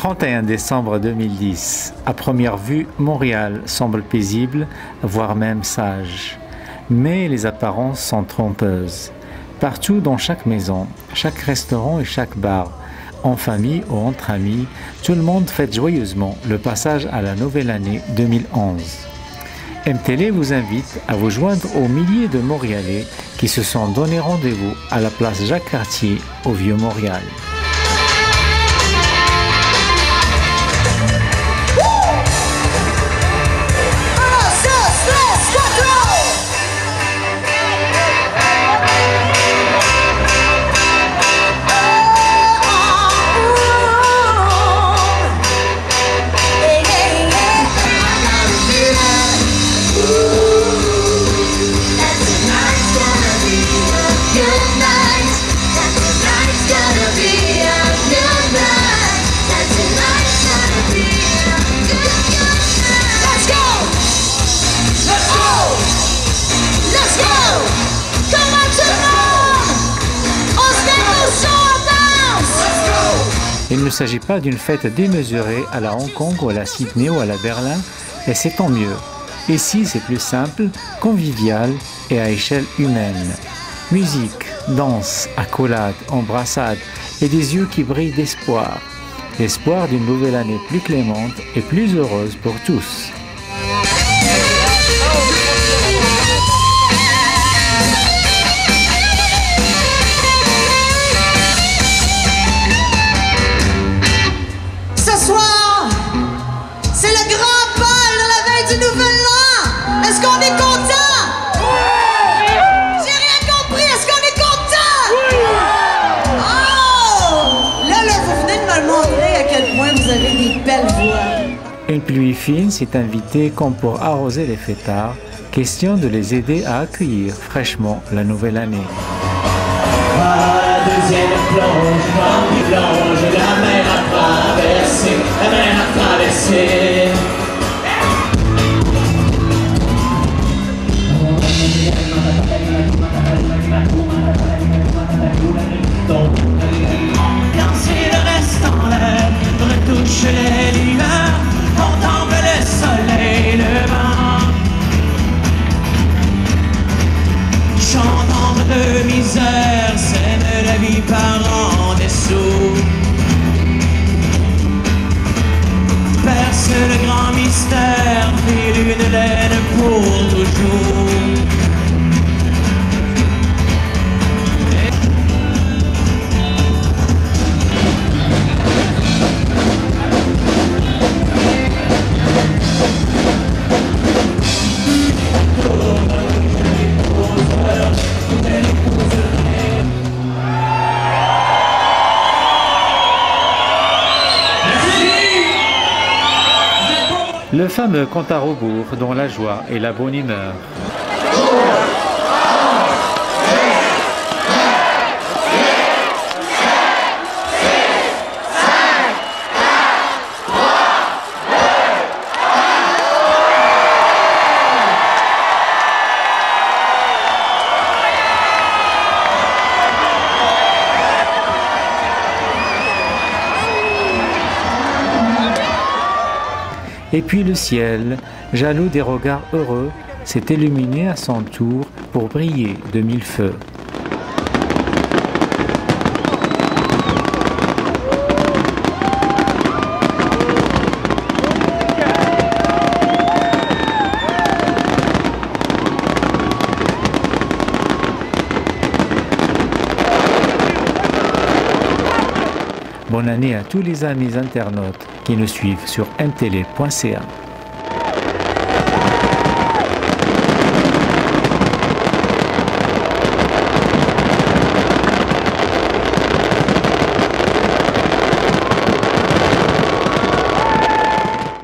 31 décembre 2010. À première vue, Montréal semble paisible, voire même sage. Mais les apparences sont trompeuses. Partout dans chaque maison, chaque restaurant et chaque bar, en famille ou entre amis, tout le monde fête joyeusement le passage à la nouvelle année 2011. MTL vous invite à vous joindre aux milliers de Montréalais qui se sont donné rendez-vous à la place Jacques-Cartier au Vieux-Montréal. Il ne s'agit pas d'une fête démesurée à la Hong Kong ou à la Sydney ou à la Berlin, et c'est tant mieux. Ici, c'est plus simple, convivial et à échelle humaine. Musique, danse, accolade, embrassade et des yeux qui brillent d'espoir. L'espoir d'une nouvelle année plus clémente et plus heureuse pour tous. Une pluie fine s'est invitée comme pour arroser les fêtards, question de les aider à accueillir fraîchement la nouvelle année. la deuxième plonge, plonge, la mer a traversé, la mer a traversé. Danser la vie par en dessous. Perce le grand mystère, file une laine pour toujours. Le fameux compte à rebours dont la joie et la bonne humeur. Et puis le ciel, jaloux des regards heureux, s'est illuminé à son tour pour briller de mille feux. Bonne année à tous les amis internautes qui nous suivent sur mtl.ca.